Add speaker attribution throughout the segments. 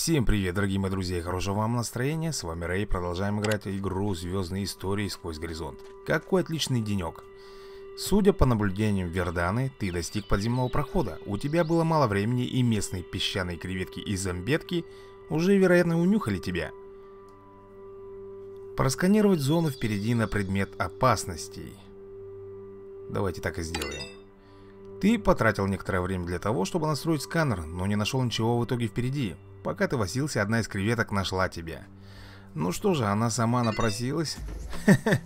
Speaker 1: Всем привет, дорогие мои друзья, хорошего вам настроения. С вами Рэй, продолжаем играть в игру Звездные истории сквозь горизонт. Какой отличный денек. Судя по наблюдениям Верданы, ты достиг подземного прохода. У тебя было мало времени, и местные песчаные креветки и зомбетки уже, вероятно, унюхали тебя. Просканировать зону впереди на предмет опасностей. Давайте так и сделаем. Ты потратил некоторое время для того, чтобы настроить сканер, но не нашел ничего в итоге впереди. Пока ты возился, одна из креветок нашла тебя. Ну что же, она сама напросилась.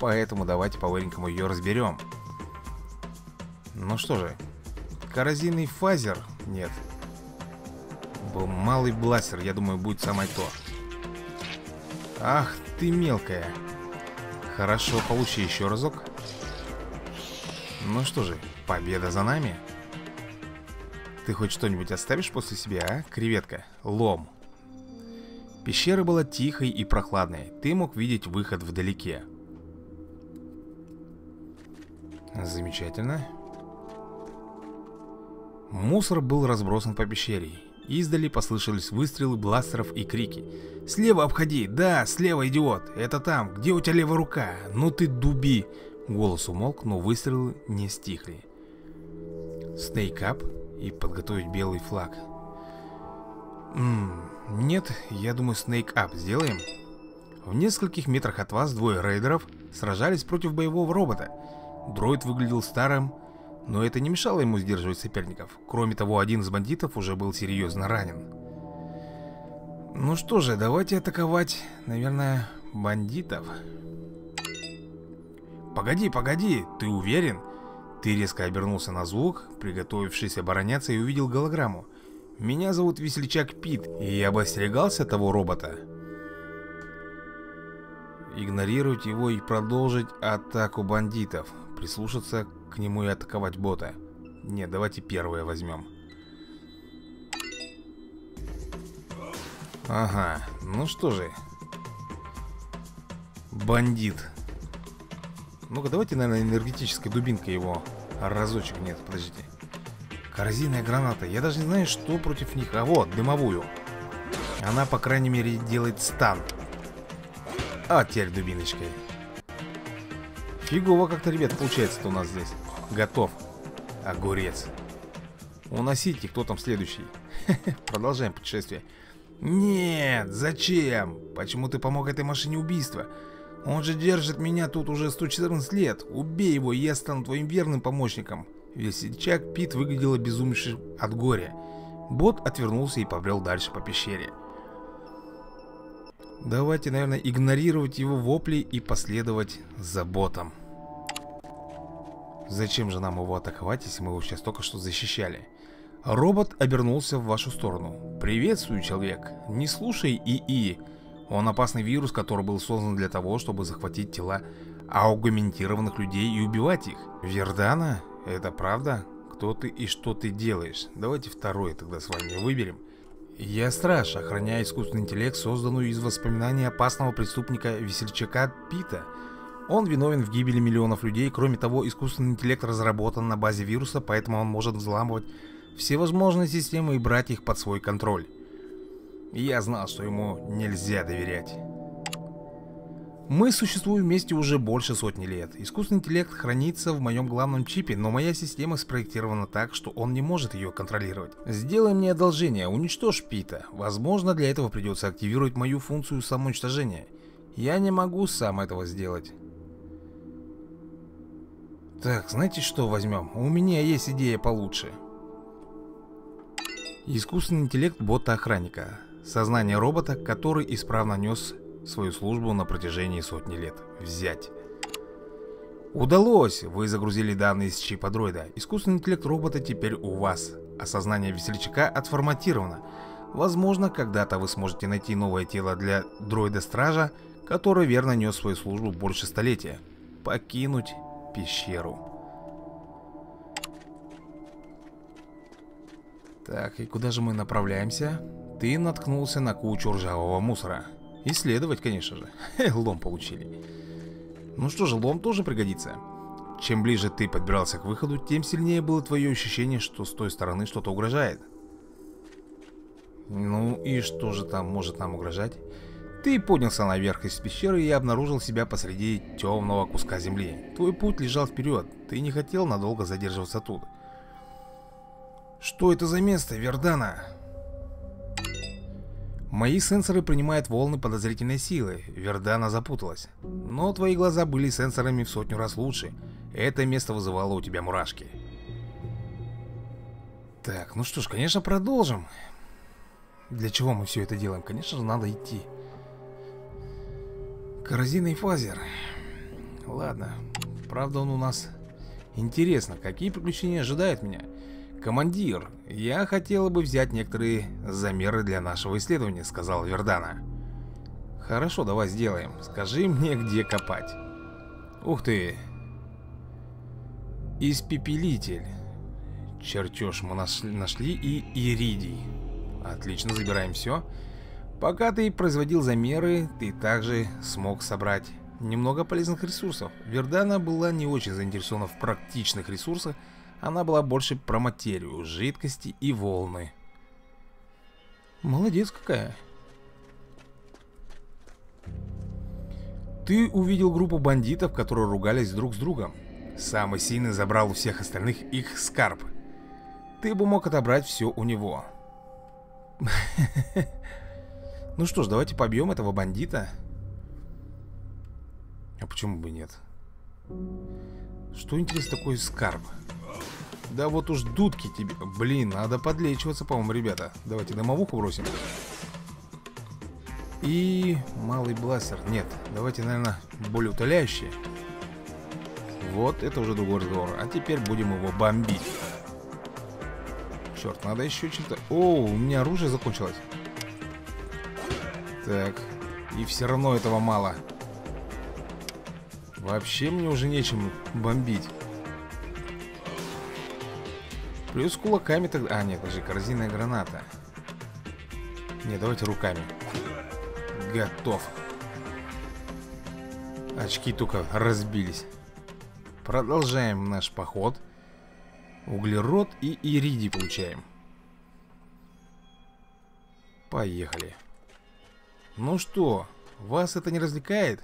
Speaker 1: Поэтому давайте по-варенькому ее разберем. Ну что же, коррозийный фазер? Нет. Малый бластер, я думаю, будет самое то. Ах ты мелкая. Хорошо, получи еще разок. Ну что же, победа за нами. Ты хоть что-нибудь оставишь после себя, а, креветка? Лом. Пещера была тихой и прохладной. Ты мог видеть выход вдалеке. Замечательно. Мусор был разбросан по пещере. Издали послышались выстрелы бластеров и крики. «Слева обходи! Да, слева, идиот! Это там! Где у тебя левая рука? Ну ты дуби!» Голос умолк, но выстрелы не стихли. Снейкап и подготовить белый флаг. Ммм, нет, я думаю Up сделаем. В нескольких метрах от вас двое рейдеров сражались против боевого робота. Дроид выглядел старым, но это не мешало ему сдерживать соперников. Кроме того, один из бандитов уже был серьезно ранен. Ну что же, давайте атаковать, наверное, бандитов. Погоди, погоди, ты уверен? Ты резко обернулся на звук, приготовившись обороняться, и увидел голограмму. «Меня зовут Весельчак Пит, и я бы остерегался того робота». Игнорировать его и продолжить атаку бандитов. Прислушаться к нему и атаковать бота. Нет, давайте первое возьмем. Ага, ну что же. Бандит. Ну-ка, давайте, наверное, энергетической дубинкой его разочек. Нет, подождите. Корзинная граната. Я даже не знаю, что против них. А вот, дымовую. Она, по крайней мере, делает стан. А теперь дубиночкой. Фигово как-то, ребят, получается-то у нас здесь. Готов. Огурец. Уносите, кто там следующий. Продолжаем путешествие. Нет, зачем? Почему ты помог этой машине убийства? Он же держит меня тут уже 114 лет. Убей его, и я стану твоим верным помощником. Весельчак Пит выглядел обезумевшим от горя. Бот отвернулся и побрел дальше по пещере. Давайте, наверное, игнорировать его вопли и последовать за ботом. Зачем же нам его атаковать, если мы его сейчас только что защищали? Робот обернулся в вашу сторону. «Приветствую, человек. Не слушай ИИ. Он опасный вирус, который был создан для того, чтобы захватить тела аугментированных людей и убивать их. Вердана? Это правда? Кто ты и что ты делаешь? Давайте второе тогда с вами выберем. Я страж, охраняя искусственный интеллект, созданную из воспоминаний опасного преступника Весельчака Пита. Он виновен в гибели миллионов людей, кроме того, искусственный интеллект разработан на базе вируса, поэтому он может взламывать всевозможные системы и брать их под свой контроль. Я знал, что ему нельзя доверять. Мы существуем вместе уже больше сотни лет. Искусственный интеллект хранится в моем главном чипе, но моя система спроектирована так, что он не может ее контролировать. Сделай мне одолжение, уничтожь Пита. Возможно, для этого придется активировать мою функцию самоуничтожения. Я не могу сам этого сделать. Так, знаете что возьмем? У меня есть идея получше. Искусственный интеллект бота-охранника. Сознание робота, который исправно нес свою службу на протяжении сотни лет. Взять. Удалось! Вы загрузили данные из чипа дроида. Искусственный интеллект робота теперь у вас. Осознание весельчака отформатировано. Возможно, когда-то вы сможете найти новое тело для дроида-стража, который верно нес свою службу больше столетия. Покинуть пещеру. Так, и куда же мы направляемся? Ты наткнулся на кучу ржавого мусора. Исследовать, конечно же. лом получили. Ну что же, лом тоже пригодится. Чем ближе ты подбирался к выходу, тем сильнее было твое ощущение, что с той стороны что-то угрожает. Ну и что же там может нам угрожать? Ты поднялся наверх из пещеры и обнаружил себя посреди темного куска земли. Твой путь лежал вперед, ты не хотел надолго задерживаться тут. Что это за место, Вердана? Мои сенсоры принимают волны подозрительной силы. Вердана запуталась. Но твои глаза были сенсорами в сотню раз лучше. Это место вызывало у тебя мурашки. Так, ну что ж, конечно, продолжим. Для чего мы все это делаем? Конечно же, надо идти. Коррозийный фазер. Ладно. Правда, он у нас... Интересно, какие приключения ожидают меня? «Командир, я хотела бы взять некоторые замеры для нашего исследования», — сказал Вердана. «Хорошо, давай сделаем. Скажи мне, где копать». «Ух ты!» «Испепелитель». Чертеж мы нашли и иридий. Отлично, забираем все. Пока ты производил замеры, ты также смог собрать немного полезных ресурсов. Вердана была не очень заинтересована в практичных ресурсах, она была больше про материю, жидкости и волны. Молодец какая. Ты увидел группу бандитов, которые ругались друг с другом. Самый сильный забрал у всех остальных их скарб. Ты бы мог отобрать все у него. Ну что ж, давайте побьем этого бандита. А почему бы нет? Что интересно такое скарб? Да вот уж дудки тебе. Блин, надо подлечиваться, по-моему, ребята. Давайте дымовуху бросим. И малый бластер. Нет, давайте, наверное, более утоляющие. Вот, это уже другой разговор. А теперь будем его бомбить. Черт, надо еще чем-то... О, у меня оружие закончилось. Так, и все равно этого мало. Вообще мне уже нечем бомбить. Плюс кулаками тогда... А, нет, подожди, корзинная граната. Не, давайте руками. Готов. Очки только разбились. Продолжаем наш поход. Углерод и иридий получаем. Поехали. Ну что, вас это не развлекает?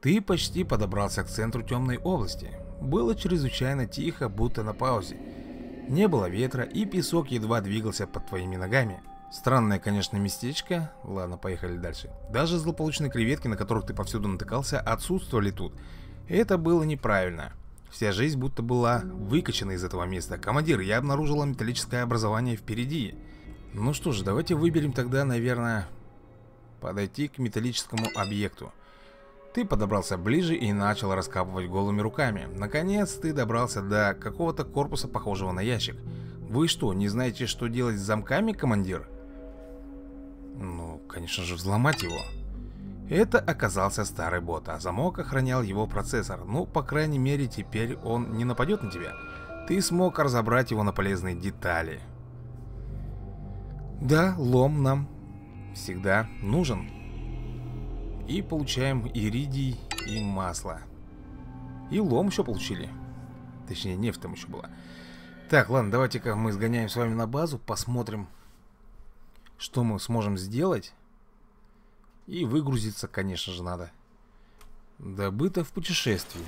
Speaker 1: Ты почти подобрался к центру темной области. Было чрезвычайно тихо, будто на паузе. Не было ветра, и песок едва двигался под твоими ногами. Странное, конечно, местечко. Ладно, поехали дальше. Даже злополучные креветки, на которых ты повсюду натыкался, отсутствовали тут. Это было неправильно. Вся жизнь будто была выкачана из этого места. Командир, я обнаружила металлическое образование впереди. Ну что ж, давайте выберем тогда, наверное, подойти к металлическому объекту. Ты подобрался ближе и начал раскапывать голыми руками. Наконец ты добрался до какого-то корпуса, похожего на ящик. Вы что, не знаете, что делать с замками, командир? Ну, конечно же, взломать его. Это оказался старый бот, а замок охранял его процессор. Ну, по крайней мере, теперь он не нападет на тебя. Ты смог разобрать его на полезные детали. Да, лом нам всегда нужен. И получаем иридий и масло. И лом еще получили. Точнее, нефть там еще была. Так, ладно, давайте-ка мы сгоняем с вами на базу, посмотрим, что мы сможем сделать. И выгрузиться, конечно же, надо. Добыто в путешествии.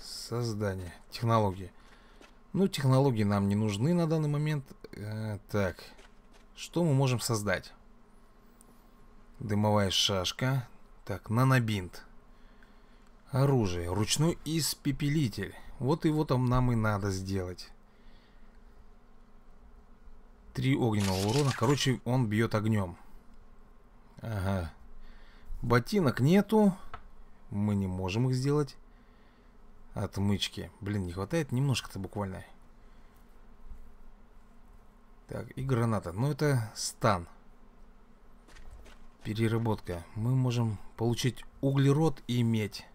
Speaker 1: Создание. Технологии. Ну, технологии нам не нужны на данный момент. Э, так. Что мы можем создать? Дымовая шашка. Так, нанобинт. Оружие. Ручной испепелитель. Вот его там нам и надо сделать. Три огненного урона. Короче, он бьет огнем. Ага. Ботинок нету. Мы не можем их сделать. Отмычки. Блин, не хватает немножко-то буквально. Так, и граната. Ну, это стан. Переработка. Мы можем получить углерод и медь.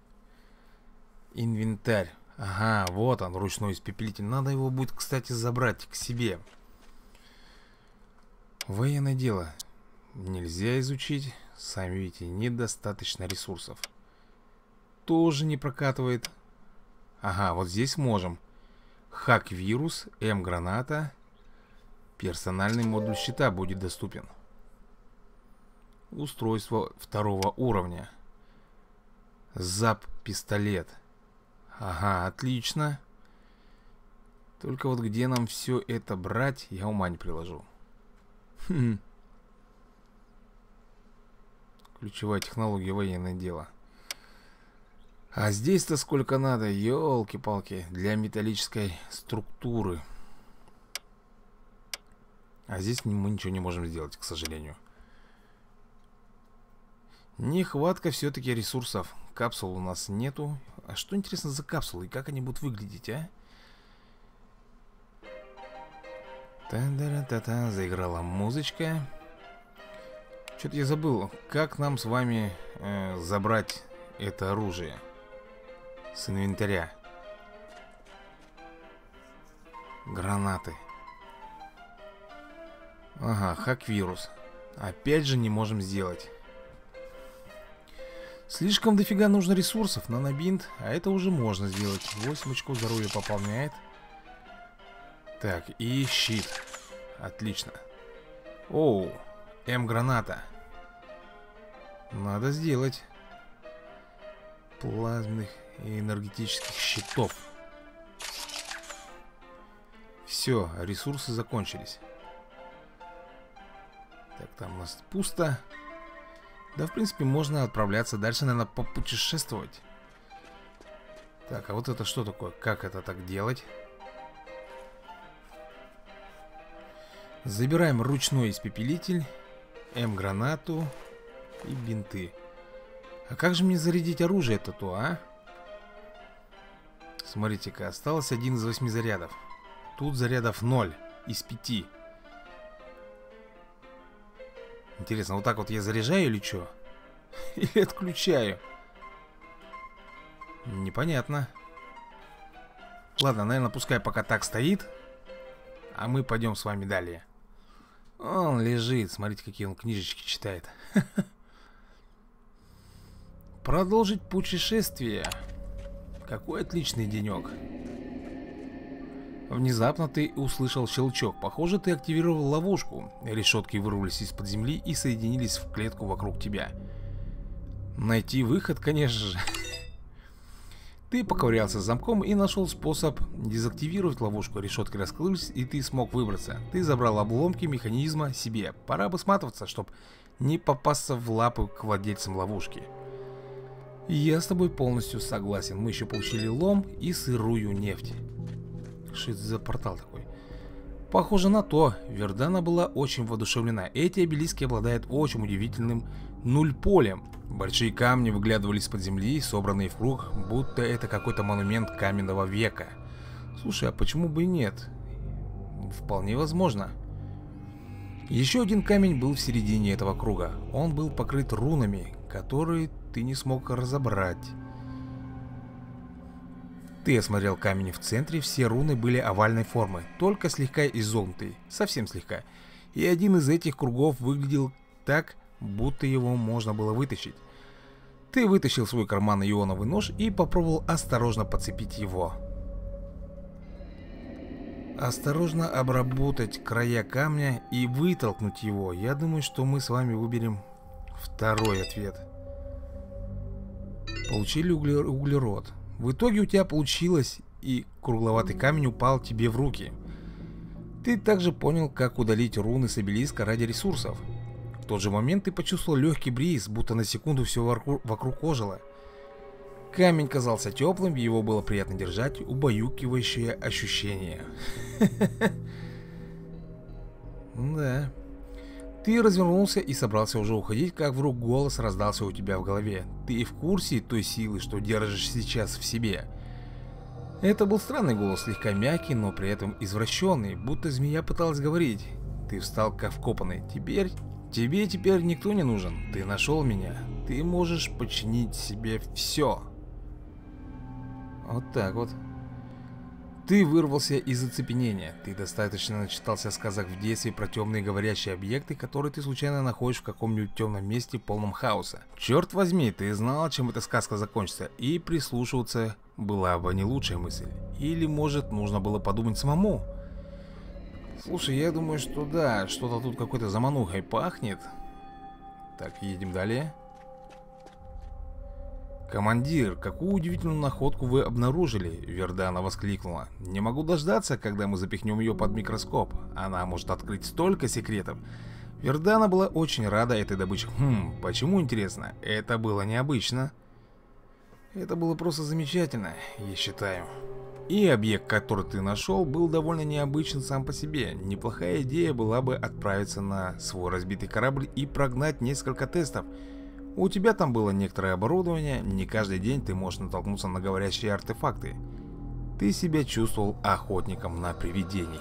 Speaker 1: Инвентарь. Ага, вот он, ручной испепелитель. Надо его будет, кстати, забрать к себе. Военное дело. Нельзя изучить. Сами видите, недостаточно ресурсов. Тоже не прокатывает. Ага, вот здесь можем. Хак-вирус, М-граната. Персональный модуль щита будет доступен. Устройство второго уровня. Зап-пистолет. Ага, отлично. Только вот где нам все это брать, я ума не приложу. Хм. Ключевая технология военное дело. А здесь-то сколько надо, елки-палки, для металлической структуры. А здесь мы ничего не можем сделать, к сожалению. Нехватка все-таки ресурсов. Капсул у нас нету. А что интересно за капсулы и как они будут выглядеть, а? Та-да-та-та, заиграла музычка. Что-то я забыл, как нам с вами э, забрать это оружие с инвентаря. Гранаты. Ага, хак-вирус. Опять же не можем сделать. Слишком дофига нужно ресурсов на набинт, а это уже можно сделать. 8 очков здоровья пополняет. Так, и щит. Отлично. Оу, М-граната. Надо сделать. Плазменных и энергетических щитов. Все, ресурсы закончились. Так, там у нас пусто. Да, в принципе, можно отправляться дальше, наверное, попутешествовать. Так, а вот это что такое? Как это так делать? Забираем ручной испепелитель, М-гранату и бинты. А как же мне зарядить оружие это то, а? Смотрите-ка, осталось один из восьми зарядов. Тут зарядов ноль из пяти. Интересно, вот так вот я заряжаю или что? Или отключаю? Непонятно. Ладно, наверное, пускай пока так стоит. А мы пойдем с вами далее. Он лежит, смотрите, какие он книжечки читает. Продолжить путешествие. Какой отличный денек. Внезапно ты услышал щелчок. Похоже, ты активировал ловушку. Решетки вырвались из-под земли и соединились в клетку вокруг тебя. Найти выход, конечно же. Ты поковырялся с замком и нашел способ дезактивировать ловушку. Решетки раскрылись, и ты смог выбраться. Ты забрал обломки механизма себе. Пора бы сматываться, чтобы не попасться в лапы к владельцам ловушки. Я с тобой полностью согласен. Мы еще получили лом и сырую нефть. Что это за портал такой? Похоже на то. Вердана была очень воодушевлена. Эти обелиски обладают очень удивительным нуль-полем. Большие камни выглядывали из-под земли, собранные в круг, будто это какой-то монумент каменного века. Слушай, а почему бы и нет? Вполне возможно. Еще один камень был в середине этого круга. Он был покрыт рунами, которые ты не смог разобрать. Ты осмотрел камень в центре, все руны были овальной формы, только слегка изогнутые, совсем слегка. И один из этих кругов выглядел так, будто его можно было вытащить. Ты вытащил свой карманный ионовый нож и попробовал осторожно подцепить его. Осторожно обработать края камня и вытолкнуть его. Я думаю, что мы с вами выберем второй ответ. Получили углерод. В итоге у тебя получилось, и кругловатый камень упал тебе в руки. Ты также понял, как удалить руны с обелиска ради ресурсов. В тот же момент ты почувствовал легкий бриз, будто на секунду все вокруг ожило. Камень казался теплым, его было приятно держать, убаюкивающее ощущение. Да. Ты развернулся и собрался уже уходить, как вдруг голос раздался у тебя в голове. Ты в курсе той силы, что держишь сейчас в себе? Это был странный голос, слегка мягкий, но при этом извращенный, будто змея пыталась говорить. Ты встал как вкопанный. Теперь... Тебе теперь никто не нужен. Ты нашел меня. Ты можешь подчинить себе все. Вот так вот. Ты вырвался из оцепенения. Ты достаточно начитался сказок в детстве про темные говорящие объекты, которые ты случайно находишь в каком-нибудь темном месте полном хаоса. Черт возьми, ты знал, чем эта сказка закончится, и прислушиваться была бы не лучшая мысль. Или, может, нужно было подумать самому? Слушай, я думаю, что да, что-то тут какой-то заманухой пахнет. Так, едем далее. «Командир, какую удивительную находку вы обнаружили?» Вердана воскликнула. «Не могу дождаться, когда мы запихнем ее под микроскоп. Она может открыть столько секретов». Вердана была очень рада этой добыче. Хм, почему интересно? Это было необычно. Это было просто замечательно, я считаю. И объект, который ты нашел, был довольно необычен сам по себе. Неплохая идея была бы отправиться на свой разбитый корабль и прогнать несколько тестов. У тебя там было некоторое оборудование, не каждый день ты можешь натолкнуться на говорящие артефакты. Ты себя чувствовал охотником на привидений.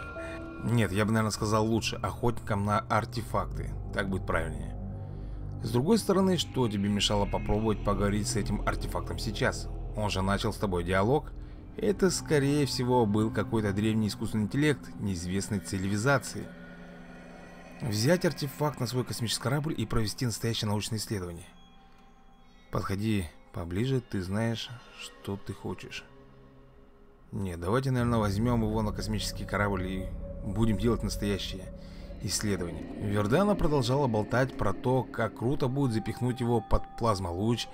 Speaker 1: Нет, я бы, наверное, сказал лучше, охотником на артефакты. Так будет правильнее. С другой стороны, что тебе мешало попробовать поговорить с этим артефактом сейчас? Он же начал с тобой диалог. Это, скорее всего, был какой-то древний искусственный интеллект неизвестной цивилизации. Взять артефакт на свой космический корабль и провести настоящее научное исследование. Подходи поближе, ты знаешь, что ты хочешь. Нет, давайте, наверное, возьмем его на космический корабль и будем делать настоящее исследование. Вердана продолжала болтать про то, как круто будет запихнуть его под плазмолуч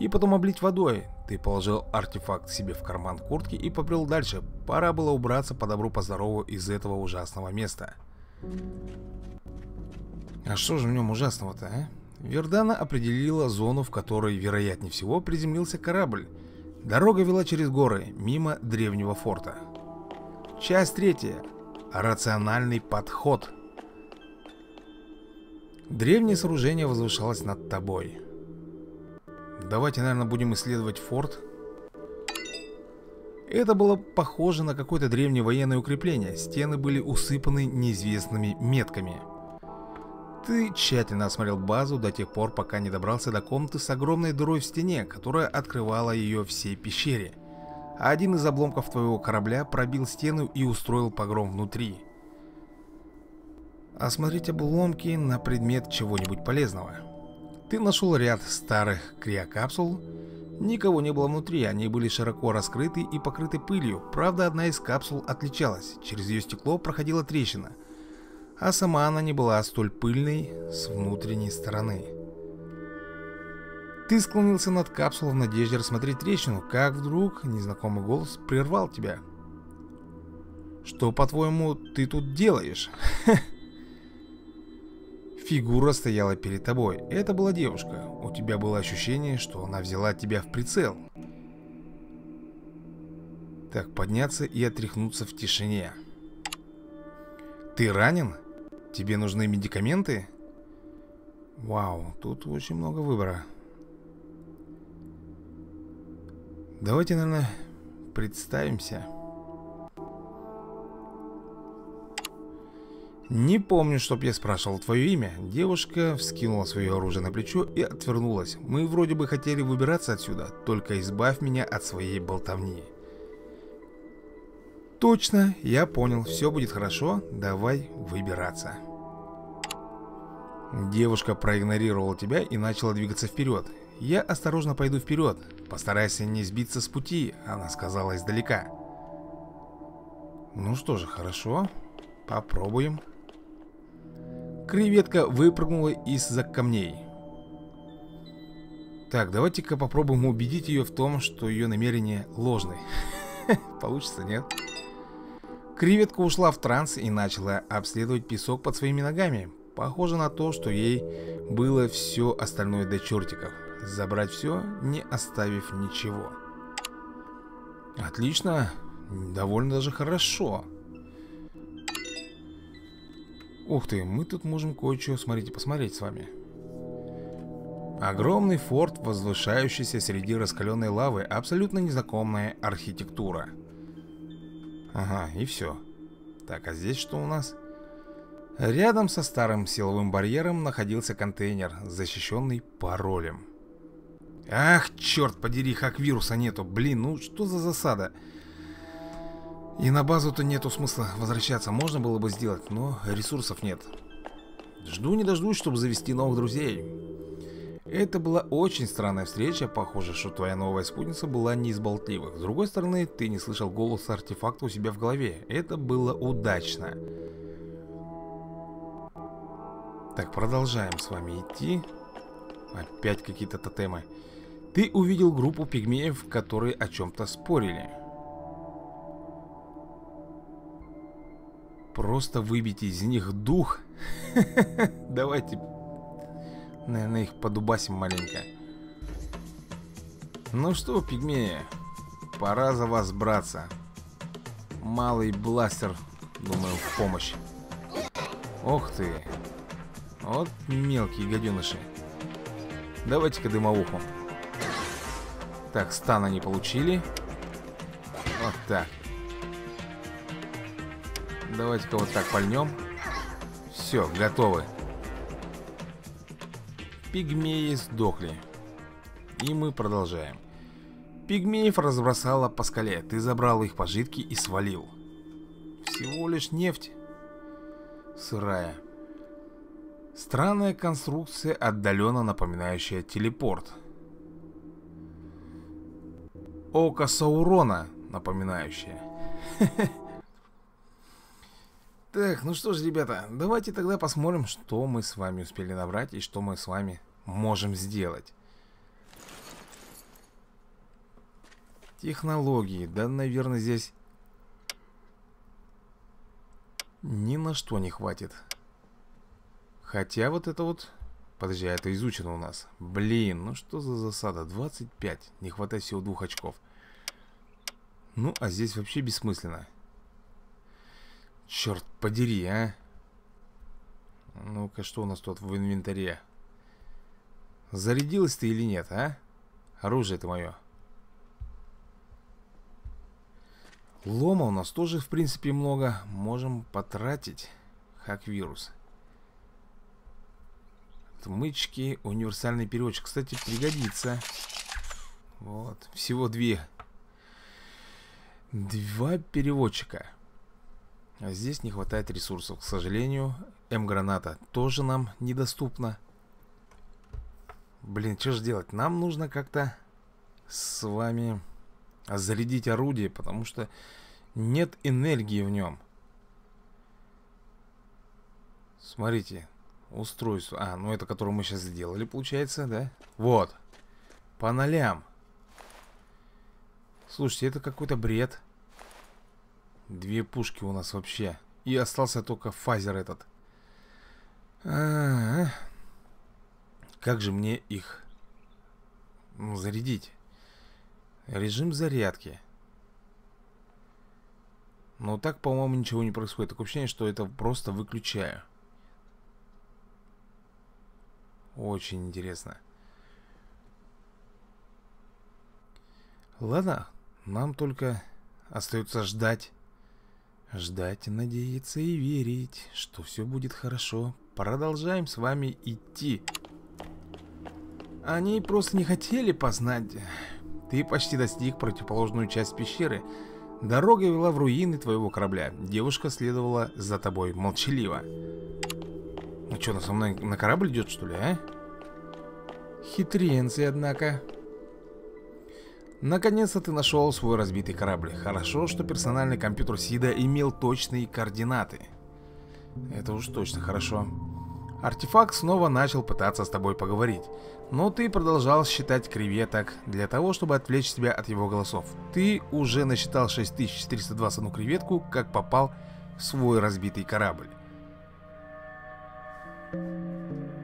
Speaker 1: и потом облить водой. Ты положил артефакт себе в карман куртки и побрел дальше. Пора было убраться по добру по здорову из этого ужасного места. А что же в нем ужасного-то, а? Вердана определила зону, в которой, вероятнее всего, приземлился корабль. Дорога вела через горы, мимо древнего форта. Часть третья. Рациональный подход. Древнее сооружение возвышалось над тобой. Давайте, наверное, будем исследовать форт. Это было похоже на какое-то древнее военное укрепление. Стены были усыпаны неизвестными метками. Ты тщательно осмотрел базу до тех пор, пока не добрался до комнаты с огромной дырой в стене, которая открывала ее всей пещере. один из обломков твоего корабля пробил стену и устроил погром внутри. Осмотреть обломки на предмет чего-нибудь полезного. Ты нашел ряд старых криокапсул. Никого не было внутри, они были широко раскрыты и покрыты пылью. Правда, одна из капсул отличалась. Через ее стекло проходила трещина – а сама она не была столь пыльной с внутренней стороны. Ты склонился над капсулой в надежде рассмотреть трещину, как вдруг незнакомый голос прервал тебя. «Что, по-твоему, ты тут делаешь?» Фигура стояла перед тобой. Это была девушка. У тебя было ощущение, что она взяла тебя в прицел. Так, подняться и отряхнуться в тишине. Ты ранен? Тебе нужны медикаменты? Вау, тут очень много выбора. Давайте, наверное, представимся. Не помню, чтоб я спрашивал твое имя. Девушка вскинула свое оружие на плечо и отвернулась. Мы вроде бы хотели выбираться отсюда, только избавь меня от своей болтовни. Точно, я понял, все будет хорошо, давай выбираться. Девушка проигнорировала тебя и начала двигаться вперед. Я осторожно пойду вперед, постарайся не сбиться с пути, она сказала издалека. Ну что же, хорошо, попробуем. Креветка выпрыгнула из-за камней. Так, давайте-ка попробуем убедить ее в том, что ее намерения ложны. Получится, нет? Нет. Креветка ушла в транс и начала обследовать песок под своими ногами. Похоже на то, что ей было все остальное до чертиков. Забрать все, не оставив ничего. Отлично. Довольно даже хорошо. Ух ты, мы тут можем кое-что, смотрите, посмотреть с вами. Огромный форт, возвышающийся среди раскаленной лавы, абсолютно незнакомая архитектура. Ага, и все. Так, а здесь что у нас? Рядом со старым силовым барьером находился контейнер, защищенный паролем. Ах, черт подери, как вируса нету. Блин, ну что за засада? И на базу-то нету смысла возвращаться. Можно было бы сделать, но ресурсов нет. Жду не дождусь, чтобы завести новых друзей. Это была очень странная встреча, похоже, что твоя новая спутница была не из болтливых. С другой стороны, ты не слышал голос артефакта у себя в голове. Это было удачно. Так, продолжаем с вами идти. Опять какие-то тотемы. Ты увидел группу пигмеев, которые о чем-то спорили. Просто выбить из них дух. Давайте, наверное, их подубасим маленько. Ну что, пигмеи, пора за вас браться. Малый бластер, думаю, в помощь. Ох ты. Вот мелкие гаденыши. Давайте-ка дымоуху. Так, стан они получили. Вот так. Давайте-ка вот так пальнем. Все, готовы. Пигмеи сдохли. И мы продолжаем. Пигмеев разбросала по скале. Ты забрал их пожитки и свалил. Всего лишь нефть. Сырая. Странная конструкция, отдаленно напоминающая телепорт. Око Саурона напоминающее. Так, ну что ж, ребята, давайте тогда посмотрим, что мы с вами успели набрать и что мы с вами можем сделать. Технологии. Да, наверное, здесь ни на что не хватит. Хотя вот это вот... Подожди, а это изучено у нас. Блин, ну что за засада? 25. Не хватает всего двух очков. Ну, а здесь вообще бессмысленно. Черт подери, а. Ну-ка, что у нас тут в инвентаре? Зарядилась ты или нет, а? Оружие это мое. Лома у нас тоже, в принципе, много. Можем потратить. Как вирус. Отмычки, универсальный переводчик. Кстати, пригодится. Вот. Всего две. Два переводчика. Здесь не хватает ресурсов. К сожалению, М-граната тоже нам недоступна. Блин, что же делать? Нам нужно как-то с вами зарядить орудие, потому что нет энергии в нем. Смотрите, устройство. А, ну это, которое мы сейчас сделали, получается, да? Вот. По нолям. Слушайте, это какой-то бред. Две пушки у нас вообще. И остался только фазер этот. А -а -а. Как же мне их ну, зарядить? Режим зарядки. Но так, по-моему, ничего не происходит. Такое ощущение, что это просто выключаю. Очень интересно. Ладно, нам только остается ждать. Ждать, надеяться и верить, что все будет хорошо. Продолжаем с вами идти. Они просто не хотели познать. Ты почти достиг противоположную часть пещеры. Дорога вела в руины твоего корабля. Девушка следовала за тобой молчаливо. Ну что, на со мной на корабль идет, что ли, а? Хитренцы, однако. Наконец-то ты нашел свой разбитый корабль. Хорошо, что персональный компьютер Сида имел точные координаты. Это уж точно хорошо. Артефакт снова начал пытаться с тобой поговорить. Но ты продолжал считать креветок для того, чтобы отвлечь тебя от его голосов. Ты уже насчитал 6421 креветку, как попал в свой разбитый корабль.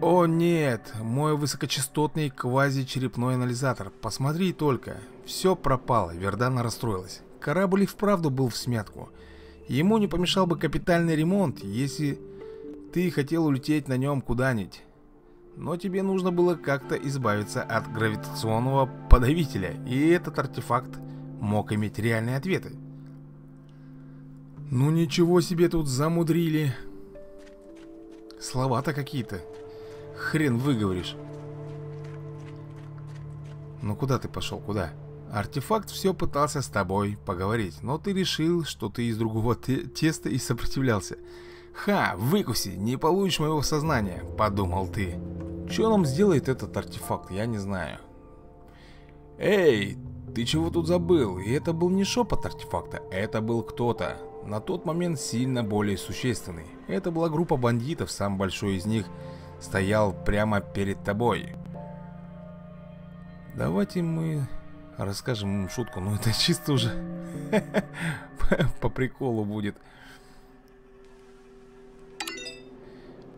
Speaker 1: О нет, мой высокочастотный квазичерепной анализатор. Посмотри только, все пропало, Вердана расстроилась. Корабль и вправду был в смятку. Ему не помешал бы капитальный ремонт, если ты хотел улететь на нем куда-нибудь. Но тебе нужно было как-то избавиться от гравитационного подавителя, и этот артефакт мог иметь реальные ответы. Ну ничего себе тут замудрили. Слова-то какие-то. Хрен выговоришь. Ну куда ты пошел, куда? Артефакт все пытался с тобой поговорить, но ты решил, что ты из другого те теста и сопротивлялся. Ха, выкуси, не получишь моего сознания, подумал ты. Что нам сделает этот артефакт, я не знаю. Эй, ты чего тут забыл? И это был не шепот артефакта, это был кто-то. На тот момент сильно более существенный. Это была группа бандитов, самый большой из них – стоял прямо перед тобой. Давайте мы расскажем ему шутку, но это чисто уже по приколу будет.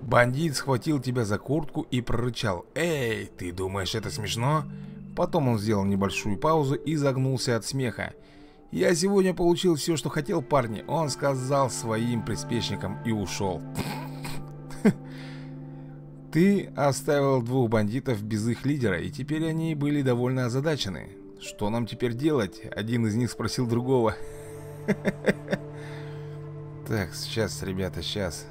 Speaker 1: Бандит схватил тебя за куртку и прорычал «Эй, ты думаешь это смешно?» Потом он сделал небольшую паузу и загнулся от смеха. «Я сегодня получил все, что хотел, парни», он сказал своим приспешникам и ушел. Ты оставил двух бандитов без их лидера, и теперь они были довольно озадачены. Что нам теперь делать? Один из них спросил другого. Так, сейчас, ребята, сейчас.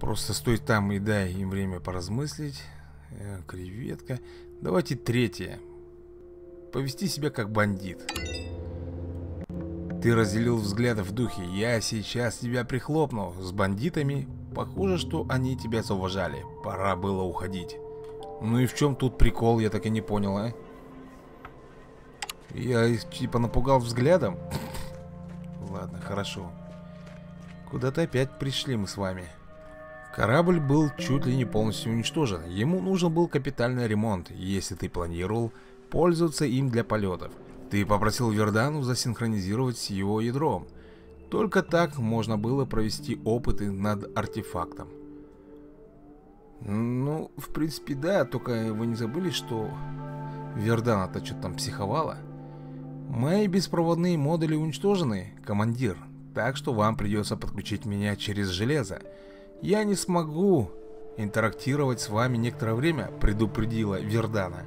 Speaker 1: Просто стой там и дай им время поразмыслить. Э, креветка. Давайте третье. Повести себя как бандит. Ты разделил взгляды в духе. Я сейчас тебя прихлопну. С бандитами. Похоже, что они тебя зауважали. Пора было уходить. Ну и в чем тут прикол, я так и не понял, а? Я типа напугал взглядом? Ладно, хорошо. Куда-то опять пришли мы с вами. Корабль был чуть ли не полностью уничтожен. Ему нужен был капитальный ремонт, если ты планировал пользоваться им для полетов. Ты попросил Вердану засинхронизировать его ядром. Только так можно было провести опыты над артефактом. Ну, в принципе, да, только вы не забыли, что Вердана-то что-то там психовала. Мои беспроводные модули уничтожены, командир, так что вам придется подключить меня через железо. Я не смогу интерактировать с вами некоторое время, предупредила Вердана.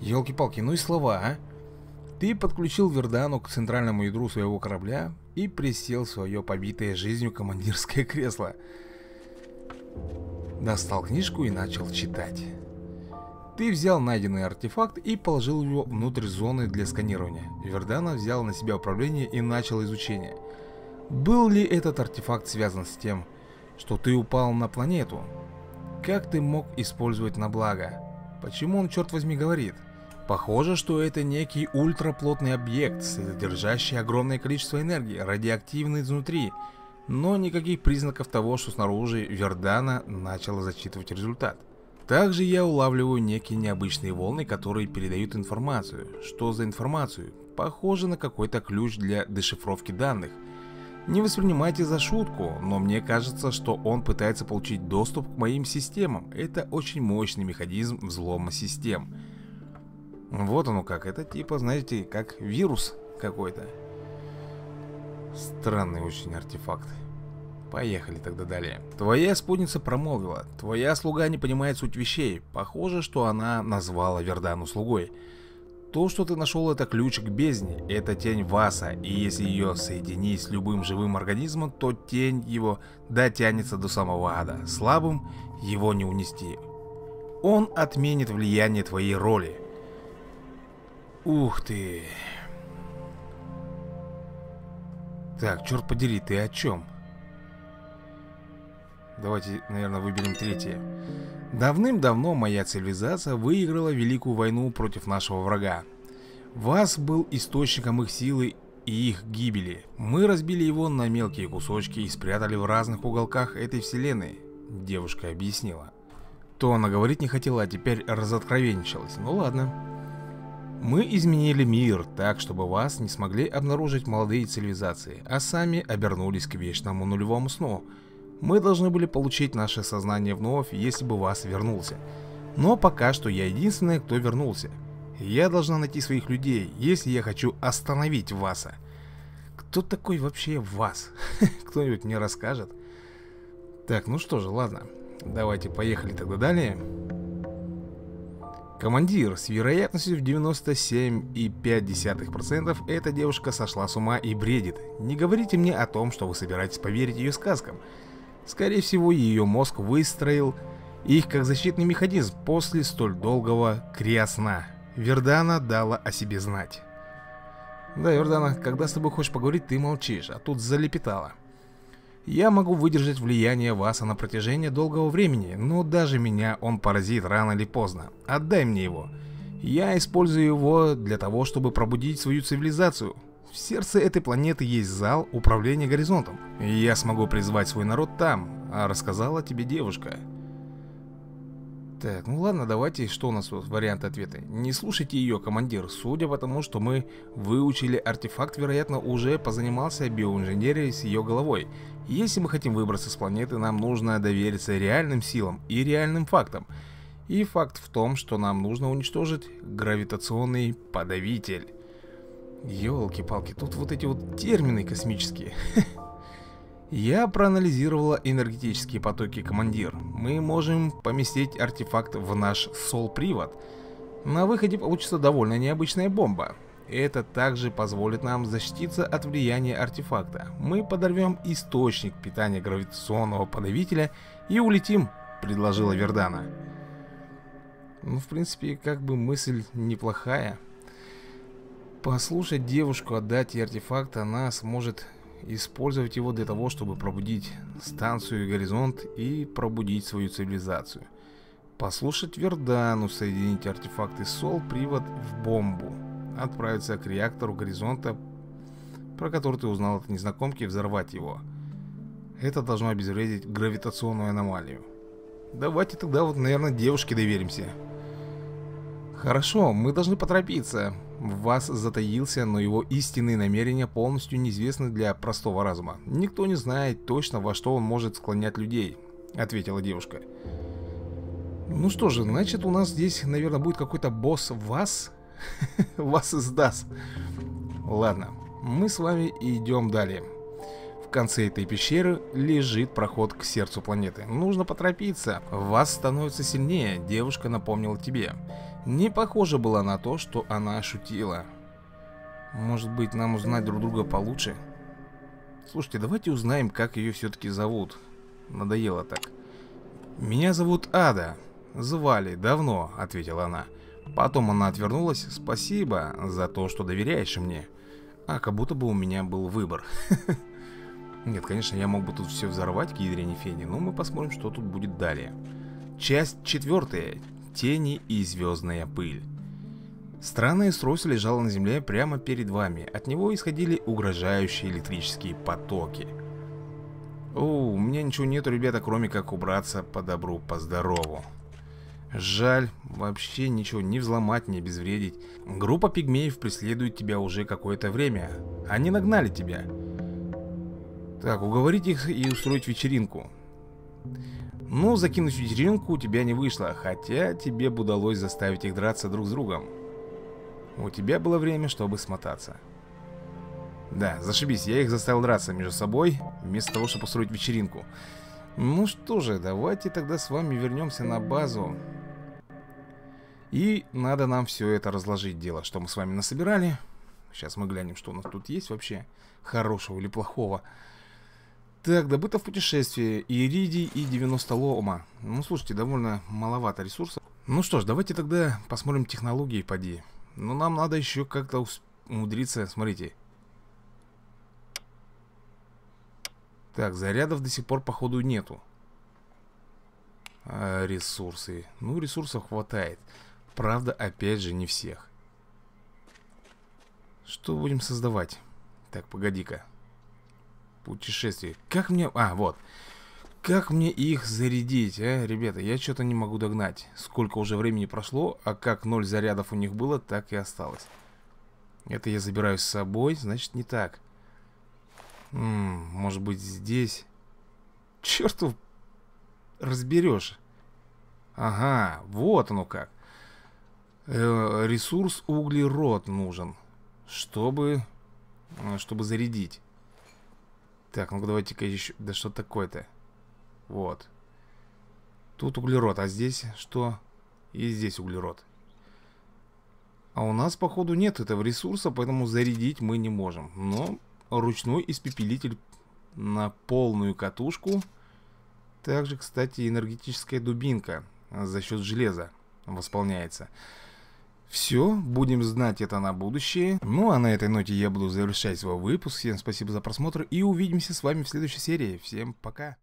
Speaker 1: Елки-палки, ну и слова, а? Ты подключил Вердану к центральному ядру своего корабля и присел в свое побитое жизнью командирское кресло. Достал книжку и начал читать. Ты взял найденный артефакт и положил его внутрь зоны для сканирования. Вердана взял на себя управление и начал изучение. Был ли этот артефакт связан с тем, что ты упал на планету. Как ты мог использовать на благо? Почему он, черт возьми, говорит? Похоже, что это некий ультраплотный объект, содержащий огромное количество энергии, радиоактивный изнутри, но никаких признаков того, что снаружи Вердана начала зачитывать результат. Также я улавливаю некие необычные волны, которые передают информацию. Что за информацию? Похоже на какой-то ключ для дешифровки данных – не воспринимайте за шутку, но мне кажется, что он пытается получить доступ к моим системам. Это очень мощный механизм взлома систем. Вот оно как. Это типа, знаете, как вирус какой-то. Странный очень артефакт. Поехали тогда далее. Твоя спутница промолвила. Твоя слуга не понимает суть вещей. Похоже, что она назвала Вердану слугой. То, что ты нашел это ключ к бездне, это тень Васа, и если ее соединить с любым живым организмом, то тень его дотянется до самого ада. Слабым его не унести. Он отменит влияние твоей роли. Ух ты. Так, черт подери, ты о чем? Давайте, наверное, выберем третье. Давным-давно моя цивилизация выиграла великую войну против нашего врага. Вас был источником их силы и их гибели. Мы разбили его на мелкие кусочки и спрятали в разных уголках этой вселенной, девушка объяснила. То она говорить не хотела, а теперь разоткровенничалась. Ну ладно. Мы изменили мир так, чтобы вас не смогли обнаружить молодые цивилизации, а сами обернулись к вечному нулевому сну – мы должны были получить наше сознание вновь, если бы вас вернулся. Но пока что я единственная, кто вернулся. Я должна найти своих людей, если я хочу остановить Васа. Кто такой вообще Вас? Кто-нибудь мне расскажет? Так, ну что же, ладно. Давайте поехали тогда далее. Командир, с вероятностью в 97,5% эта девушка сошла с ума и бредит. Не говорите мне о том, что вы собираетесь поверить ее сказкам. Скорее всего, ее мозг выстроил их как защитный механизм после столь долгого криосна. Вердана дала о себе знать. Да, Вердана, когда с тобой хочешь поговорить, ты молчишь, а тут залепетала. Я могу выдержать влияние Васа на протяжении долгого времени, но даже меня он поразит рано или поздно. Отдай мне его. Я использую его для того, чтобы пробудить свою цивилизацию. В сердце этой планеты есть зал управления горизонтом. Я смогу призвать свой народ там, а рассказала тебе девушка. Так, ну ладно, давайте, что у нас тут вариант ответа? Не слушайте ее, командир. Судя по тому, что мы выучили артефакт, вероятно, уже позанимался биоинженерией с ее головой. Если мы хотим выбраться с планеты, нам нужно довериться реальным силам и реальным фактам. И факт в том, что нам нужно уничтожить гравитационный подавитель. Ёлки-палки, тут вот эти вот термины космические. Я проанализировала энергетические потоки, командир. Мы можем поместить артефакт в наш сол-привод. На выходе получится довольно необычная бомба. Это также позволит нам защититься от влияния артефакта. Мы подорвем источник питания гравитационного подавителя и улетим, предложила Вердана. Ну, в принципе, как бы мысль неплохая. Послушать девушку, отдать ей артефакт, она сможет использовать его для того, чтобы пробудить станцию Горизонт и пробудить свою цивилизацию. Послушать Вердану, соединить артефакты Сол, привод в бомбу. Отправиться к реактору Горизонта, про который ты узнал от незнакомки, взорвать его. Это должно обезвредить гравитационную аномалию. Давайте тогда вот, наверное, девушке доверимся. Хорошо, мы должны поторопиться в вас затаился, но его истинные намерения полностью неизвестны для простого разума. Никто не знает точно, во что он может склонять людей, ответила девушка. Ну что же, значит у нас здесь, наверное, будет какой-то босс вас. вас издаст. Ладно, мы с вами идем далее. В конце этой пещеры лежит проход к сердцу планеты. Нужно поторопиться. Вас становится сильнее, девушка напомнила тебе не похоже было на то, что она шутила. Может быть, нам узнать друг друга получше? Слушайте, давайте узнаем, как ее все-таки зовут. Надоело так. Меня зовут Ада. Звали давно, ответила она. Потом она отвернулась. Спасибо за то, что доверяешь мне. А как будто бы у меня был выбор. Нет, конечно, я мог бы тут все взорвать к ядрене фени, но мы посмотрим, что тут будет далее. Часть четвертая тени и звездная пыль. Странное устройство лежало на земле прямо перед вами. От него исходили угрожающие электрические потоки. О, у меня ничего нету, ребята, кроме как убраться по добру, по здорову. Жаль, вообще ничего не взломать, не обезвредить. Группа пигмеев преследует тебя уже какое-то время. Они нагнали тебя. Так, уговорить их и устроить вечеринку. Ну, закинуть вечеринку у тебя не вышло, хотя тебе бы удалось заставить их драться друг с другом. У тебя было время, чтобы смотаться. Да, зашибись, я их заставил драться между собой, вместо того, чтобы устроить вечеринку. Ну что же, давайте тогда с вами вернемся на базу. И надо нам все это разложить дело, что мы с вами насобирали. Сейчас мы глянем, что у нас тут есть вообще, хорошего или плохого. Так, добыто в путешествии Иридий и 90 лома Ну, слушайте, довольно маловато ресурсов. Ну что ж, давайте тогда посмотрим технологии, поди. Но нам надо еще как-то умудриться, смотрите. Так, зарядов до сих пор, походу, нету. А, Ресурсы. Ну, ресурсов хватает. Правда, опять же, не всех. Что будем создавать? Так, погоди-ка Путешествие. Как мне... А, вот. Как мне их зарядить, а, ребята? Я что-то не могу догнать. Сколько уже времени прошло, а как ноль зарядов у них было, так и осталось. Это я забираю с собой, значит не так. М -м, может быть здесь... Чертов разберешь. Ага, вот оно как. Э, ресурс углерод нужен, чтобы, э, чтобы зарядить. Так, ну-ка давайте-ка еще... Да что такое-то? Вот. Тут углерод, а здесь что? И здесь углерод. А у нас, походу, нет этого ресурса, поэтому зарядить мы не можем. Но ручной испепелитель на полную катушку. Также, кстати, энергетическая дубинка за счет железа восполняется. Все, будем знать это на будущее. Ну а на этой ноте я буду завершать свой выпуск. Всем спасибо за просмотр и увидимся с вами в следующей серии. Всем пока.